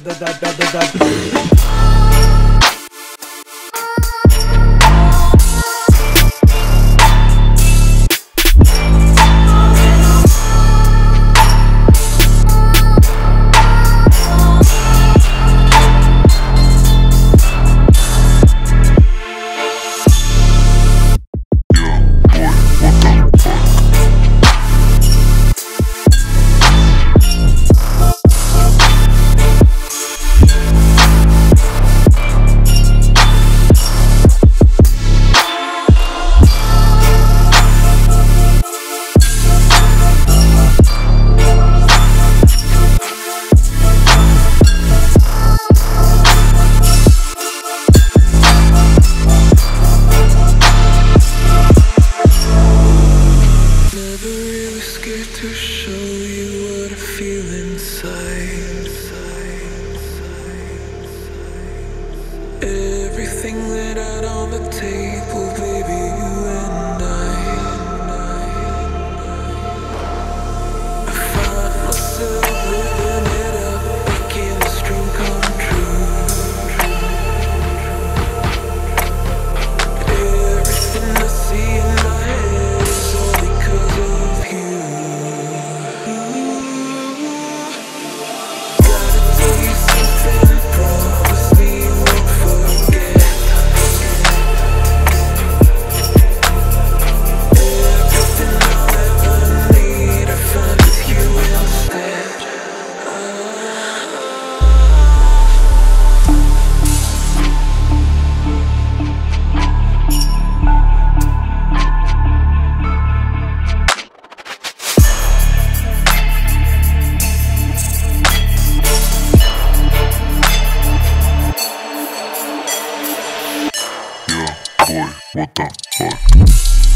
da da da da da. Never Everything laid out on the table, baby, you and boy, what the fuck?